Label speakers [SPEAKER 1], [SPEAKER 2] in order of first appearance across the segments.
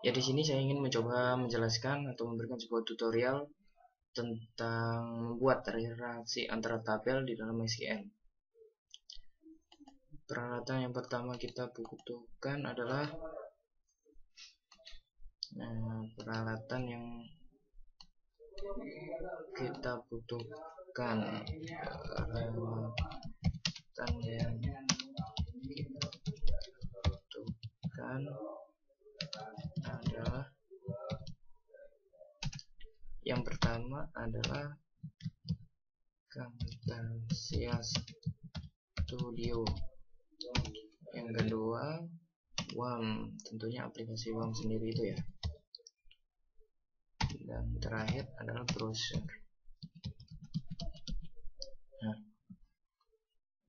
[SPEAKER 1] Ya di sini saya ingin mencoba menjelaskan atau memberikan sebuah tutorial tentang membuat relasi antara tabel di dalam SQL. Peralatan yang pertama kita butuhkan adalah nah, peralatan yang kita butuhkan peralatan yang kita butuhkan adalah yang pertama adalah Camtasia Studio. Yang kedua WAM tentunya aplikasi WAM sendiri itu ya. Dan terakhir adalah browser. Nah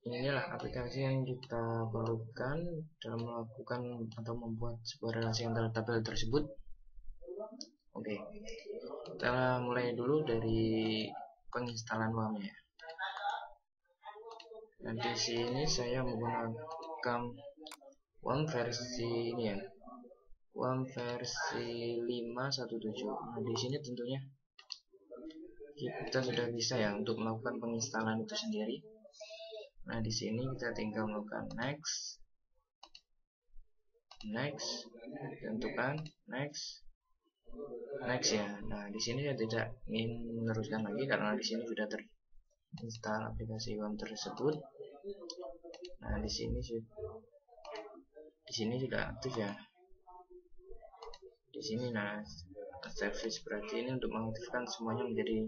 [SPEAKER 1] inilah aplikasi yang kita perlukan dalam melakukan atau membuat sebuah relasi antara tabel tersebut. Oke kita mulai dulu dari penginstalan WAM ya. Nah di sini saya menggunakan WAM versi ini ya. WAM versi 517 nah di sini tentunya kita sudah bisa ya untuk melakukan penginstalan itu sendiri Nah, di sini kita tinggal melakukan next, next, tentukan next, next ya. Nah, di sini saya tidak ingin meneruskan lagi karena di sini sudah terinstall aplikasi WAM tersebut. Nah, di sini di sini sudah aktif ya. Di sini nah service berarti ini untuk mengaktifkan semuanya menjadi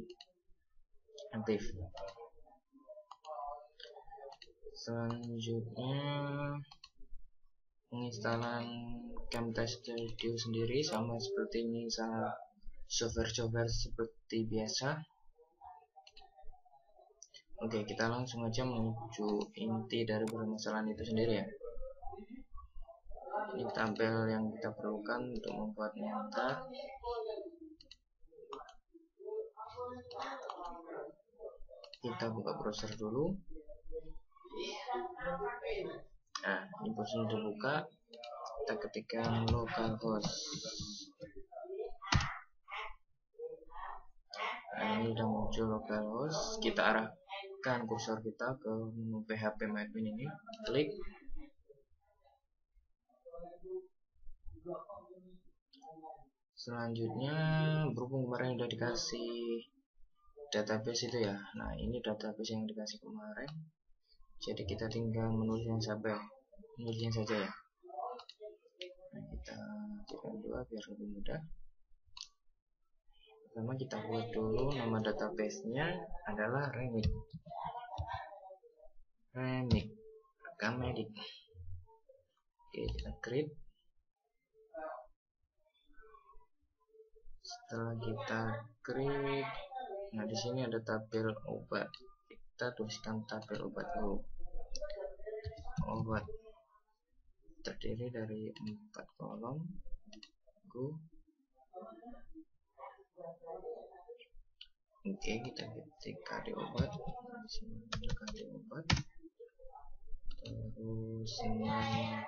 [SPEAKER 1] aktif selanjutnya penginstalan Camtasia Studio sendiri sama seperti ini sama software-software seperti biasa. Oke kita langsung aja menuju inti dari permasalahan itu sendiri ya. Ini tampil yang kita perlukan untuk membuat nyata. Kita buka browser dulu nah ini posisi dibuka. Kita ketikkan localhost nah ini sudah muncul localhost kita arahkan kursor kita ke menu php admin ini. Klik. Selanjutnya berhubung kemarin sudah dikasih database itu ya. Nah ini database yang dikasih kemarin jadi kita tinggal menulisnya sampai menulisnya saja ya. Nah kita cekkan dua biar lebih mudah. Pertama kita buat dulu nama database nya adalah remix. Remix. Kamedik oke kita create. Setelah kita create nah di sini ada tabel obat kita tuliskan tabel obat dulu obat terdiri dari empat kolom. Go oke kita ketik kd obat. Di sini kd obat. Terus nama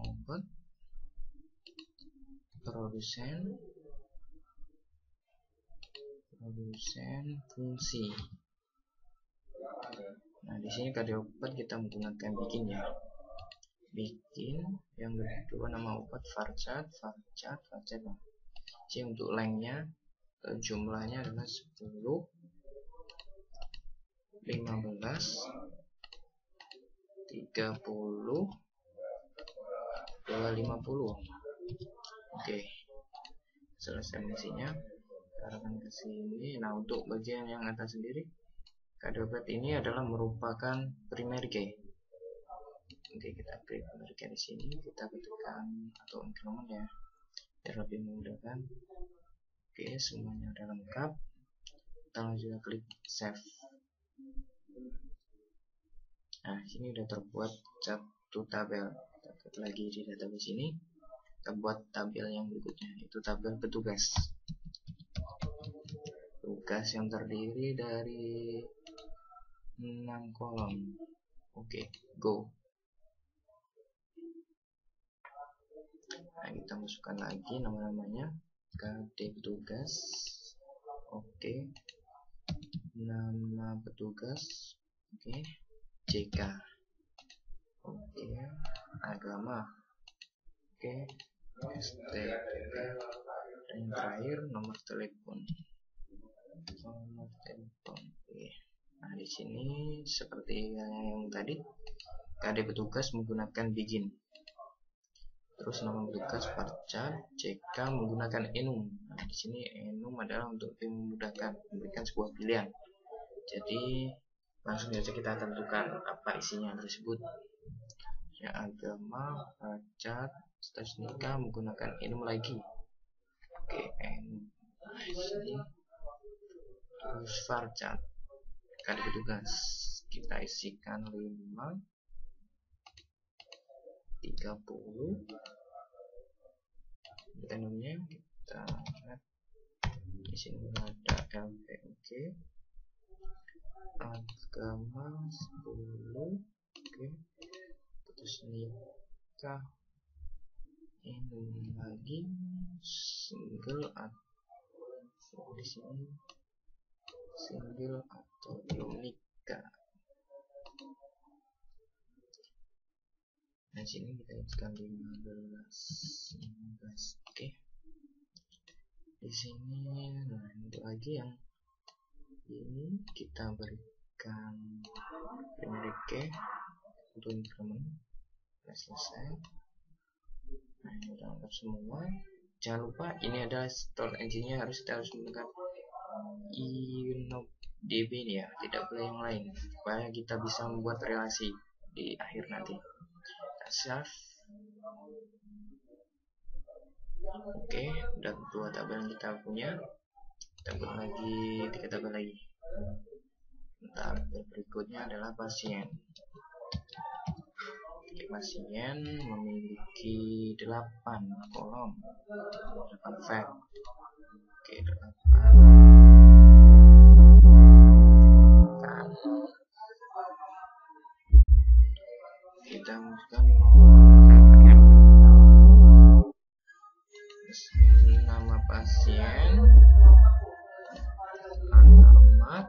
[SPEAKER 1] obat. Produsen. Produsen fungsi Nah, di sini kode obat kita menggunakan bikin ya. Bikin yang kedua nama obat varcat, varcat, varcat. Nah. Jadi untuk lengthnya jumlahnya adalah 10 15 30 250 oke selesai misinya arahkan ke sini nah untuk bagian yang atas sendiri Kadobet ini adalah merupakan primary key. Oke, kita klik primary key di sini, kita ketikkan atau increment ya, biar lebih mudah kan. Oke, semuanya sudah lengkap. Kita lanjut klik save. Nah, sini sudah terbuat satu tabel. Kita klik lagi di database ini. Kita buat tabel yang berikutnya, itu tabel petugas. Tugas yang terdiri dari 6 kolom. Oke okay, go. Nah kita masukkan lagi nama-namanya. KD petugas. Oke. Nama petugas. Oke. JK oke. Agama. Oke. STP dan terakhir nomor telepon. Nomor telepon oke nah di sini seperti yang tadi KD petugas menggunakan begin terus nama petugas parca CK menggunakan enum. Nah di sini enum adalah untuk memudahkan memberikan sebuah pilihan. Jadi langsung saja kita tentukan apa isinya tersebut. Ya agama parca status nikah menggunakan enum lagi. Oke enum. Nah, sini. Terus varchar kali petugas kita isikan 5 30 tenumnya kita lihat. Di sini ada LPG agama 10 oke. Terus nikah. Ini lagi. Single atau di sini single atau belum nikah nah sini kita isikan 15 15 oke. Okay. di sini nah untuk lagi yang ini kita berikan primary untuk increment sudah selesai. Nah ini udah lengkap semua. Jangan lupa ini adalah store engine nya harus kita harus menggunakan InnoDB ini ya tidak boleh yang lain. Supaya kita bisa membuat relasi di akhir nanti. Kita oke udah dua tabel yang kita punya. Kita buat lagi tiga tabel lagi. Tabel berikutnya adalah pasien. Pasien memiliki 8 kolom. 8 fact oke 8 kita masukkan nama pasien alamat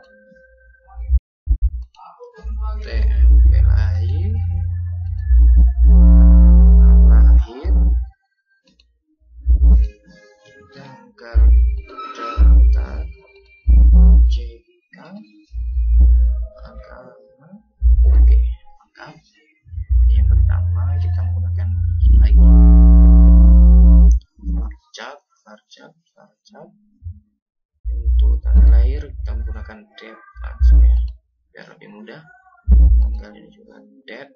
[SPEAKER 1] date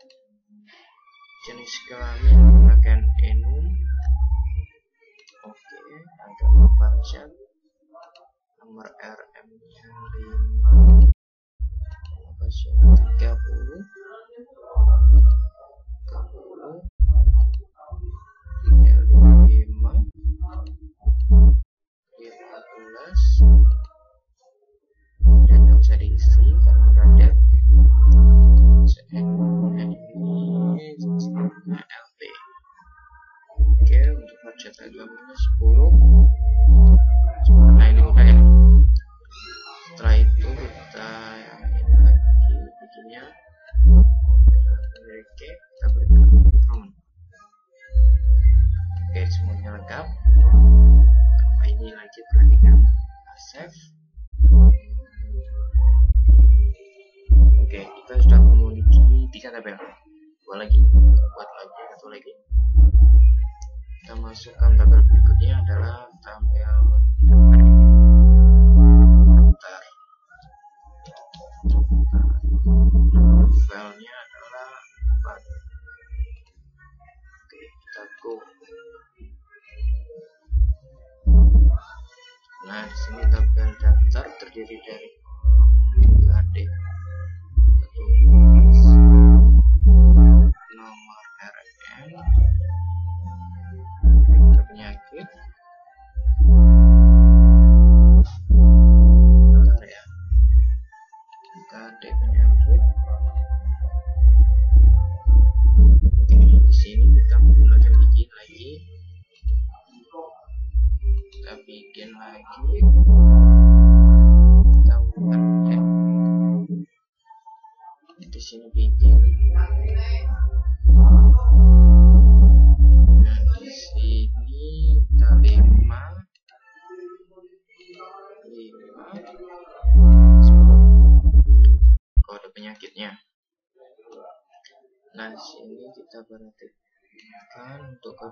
[SPEAKER 1] jenis kelamin menggunakan enum oke agama varchar nomor RM nya 5 pasien 30 CP 12 10 nah ini buka ini setelah itu kita yang ini lagi bikinnya oke masukkan tabel berikutnya adalah tabel daftar filenya adalah 4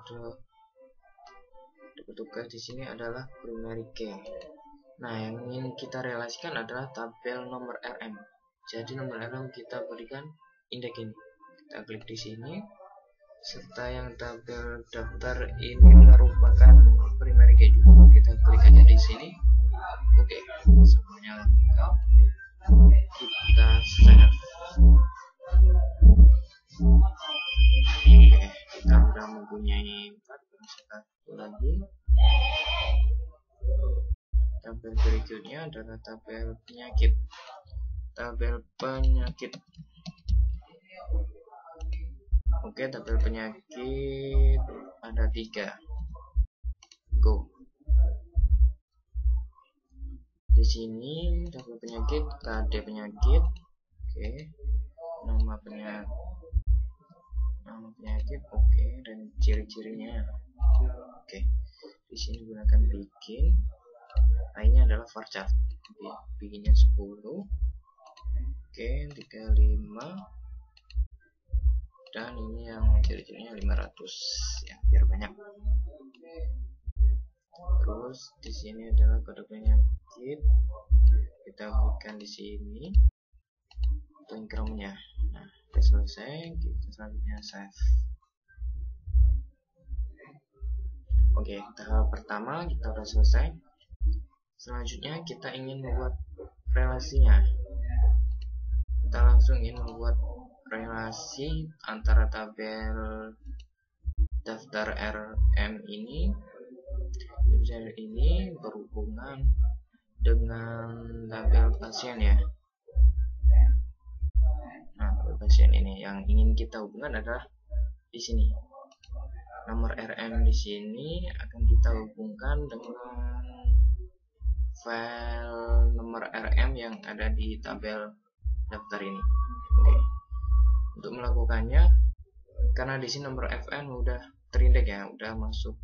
[SPEAKER 1] kode petugas di sini adalah primary key. Nah, yang ingin kita relasikan adalah tabel nomor RM. Jadi nomor RM kita berikan indeks ini. Kita klik di sini. Serta yang tabel daftar ini merupakan primary key juga. Kita klik aja di sini. Oke, semuanya lengkap. Kita save. Mempunyai satu lagi. Tabel berikutnya adalah tabel penyakit. Tabel penyakit. Oke tabel penyakit ada tiga. Go. Di sini tabel penyakit KD penyakit. Oke. Nama penyakit nama penyakit oke okay. dan ciri-cirinya oke okay. di sini gunakan bikin lainnya adalah varchar bikinnya 10 oke okay, 35 dan ini yang ciri-cirinya 500 ya biar banyak terus di sini adalah kode penyakit kita berikan di sini untuk nah Oke selesai kita selanjutnya save Oke tahap pertama kita sudah selesai. Selanjutnya kita ingin membuat relasinya. Kita langsung ingin membuat relasi antara tabel daftar RM ini user ini berhubungan dengan tabel pasien ya pasien ini. Yang ingin kita hubungkan adalah di sini. Nomor RM di sini akan kita hubungkan dengan file nomor RM yang ada di tabel daftar ini. Oke. Untuk melakukannya karena di sini nomor FN udah terindeks ya udah masuk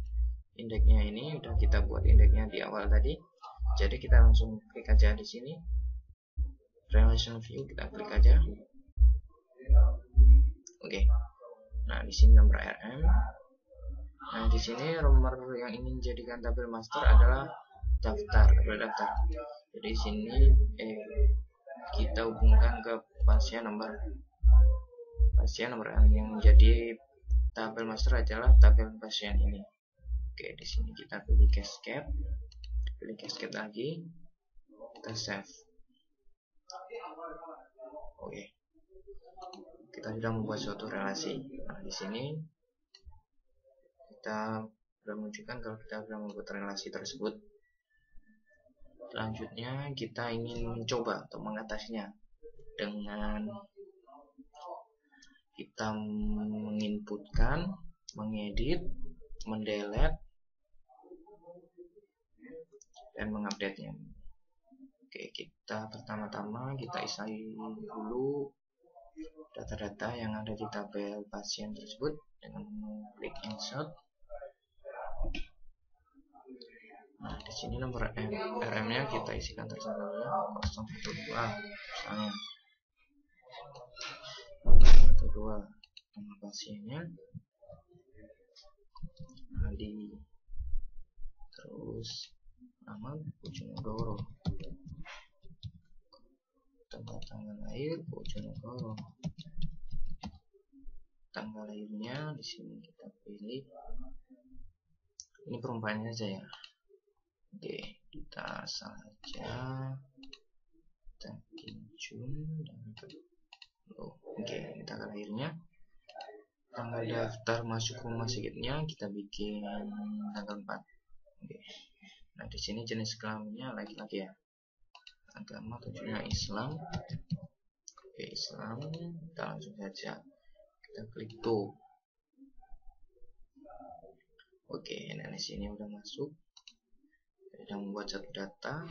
[SPEAKER 1] indeksnya ini udah kita buat indeksnya di awal tadi. Jadi kita langsung klik aja di sini. Relation view kita klik aja Oke. Okay. Nah, di sini nomor RM. Nah, di sini nomor yang ingin jadikan tabel master adalah daftar, tabel daftar. Jadi di sini eh kita hubungkan ke pasien nomor pasien nomor yang menjadi tabel master adalah tabel pasien ini. Oke, di sini kita pilih cascade. Pilih cascade lagi. Kita save. Oke kita sudah membuat suatu relasi. Nah, di sini kita sudah menunjukkan kalau kita sudah membuat relasi tersebut. Selanjutnya kita ingin mencoba atau mengatasinya dengan kita menginputkan, mengedit, mendelete, dan mengupdate-nya. Oke, kita pertama-tama kita isi dulu data-data yang ada di tabel pasien tersebut dengan klik insert. Nah, di sini nomor RM-nya kita isikan terserah dulu 012 misalnya. 012 nama pasiennya Ali terus nama Bojonegoro tempat tanggal lahir Bojonegoro tanggal lahirnya di sini kita pilih. Ini perumpamannya aja ya. Oke kita saja kita Jun dan oh, oke ini tanggal lahirnya tanggal daftar masuk rumah sakitnya kita bikin tanggal 4 oke. Nah di sini jenis kelaminnya laki-laki ya agama tujuannya Islam. Oke Islam. Kita langsung saja. Kita klik go. Oke nah di sini udah masuk. Sudah membuat satu data.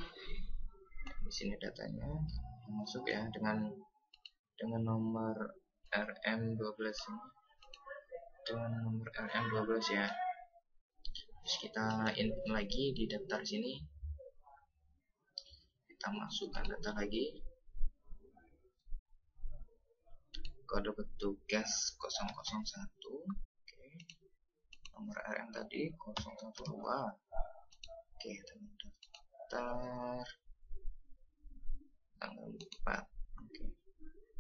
[SPEAKER 1] Di sini datanya. Masuk ya dengan dengan nomor RM12 ini. Dengan nomor RM12 ya. Terus kita input lagi di daftar sini kita masukkan data lagi. Kode petugas 001 oke. Nomor RM tadi 012 oke daftar. Tanggal 4 oke.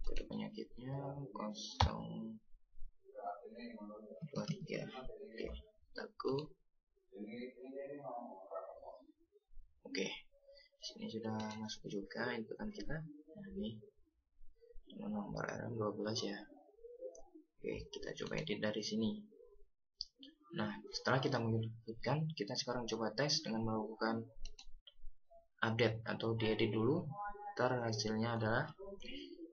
[SPEAKER 1] Kode penyakitnya 023 oke lagu. Oke sini sudah masuk juga inputan kita. Nah ini nomor RM 12 ya. Oke kita coba edit dari sini. Nah setelah kita mengeditkan kita sekarang coba tes dengan melakukan update atau diedit dulu. Ter hasilnya adalah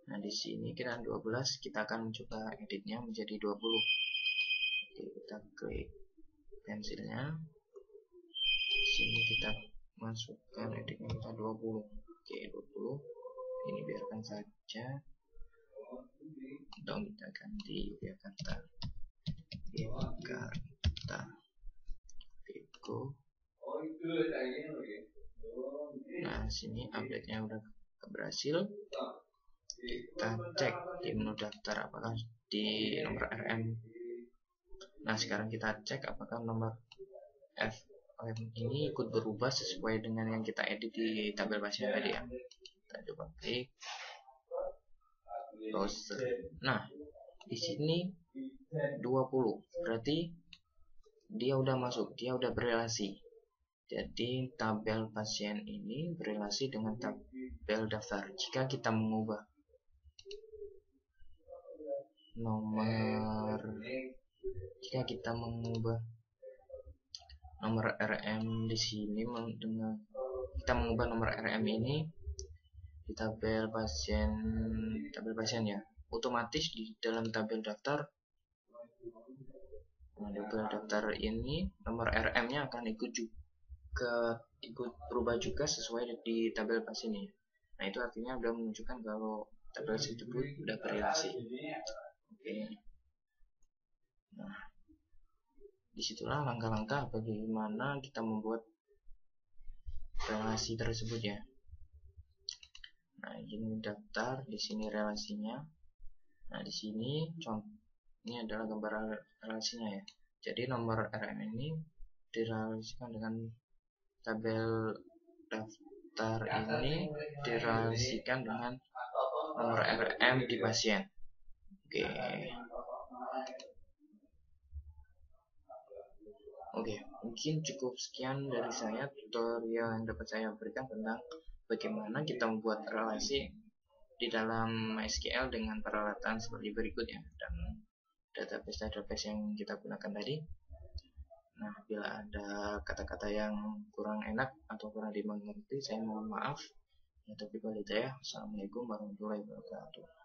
[SPEAKER 1] nah di sini kita 12 kita akan mencoba editnya menjadi 20 oke kita klik pensilnya. Sini kita masukkan editnya kita 20 oke 20 ini biarkan saja. Atau kita ganti Jakarta Jakarta Vigo nah sini update nya udah berhasil kita cek di menu daftar apakah di nomor RM nah sekarang kita cek apakah nomor FM ini ikut berubah sesuai dengan yang kita edit di tabel pasien tadi ya kita coba klik browser. Nah, di sini 20. Berarti dia udah masuk, dia udah berrelasi. Jadi tabel pasien ini berrelasi dengan tabel daftar. Jika kita mengubah nomor jika kita mengubah nomor RM di sini dengan kita mengubah nomor RM ini di tabel pasien tabel pasien ya. Otomatis di dalam tabel daftar nah, tabel daftar ini nomor RM nya akan ikut juga ikut berubah juga sesuai di tabel pasien ini. Nah itu artinya sudah menunjukkan kalau tabel tersebut sudah berrelasi oke. Nah di situlah langkah-langkah bagaimana kita membuat relasi tersebut ya Nah, ini daftar, di sini relasinya. Nah, di sini contoh ini adalah gambar relasinya ya. Jadi nomor RM ini direlasikan dengan tabel daftar ini direlasikan dengan nomor RM di pasien. Oke. Oke, mungkin cukup sekian dari saya tutorial yang dapat saya berikan tentang bagaimana kita membuat relasi di dalam MySQL dengan peralatan seperti berikut ya dan database-database yang kita gunakan tadi. Nah bila ada kata-kata yang kurang enak atau kurang dimengerti saya mohon maaf. Ya tapi kalau ya Assalamualaikum warahmatullahi wabarakatuh